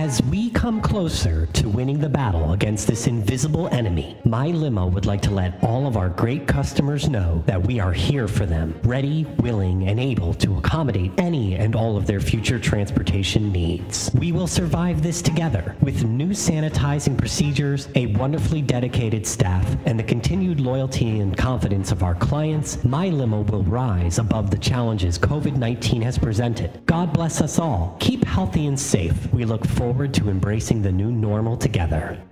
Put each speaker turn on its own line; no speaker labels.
As we come closer to winning the battle against this invisible enemy, My Limo would like to let all of our great customers know that we are here for them, ready, willing, and able to accommodate any and all of their future transportation needs. We will survive this together with new sanitizing procedures, a wonderfully dedicated staff, and the continued loyalty and confidence of our clients. My Limo will rise above the challenges COVID 19 has presented. God bless us all. Keep healthy and safe. We look forward to embracing the new normal together.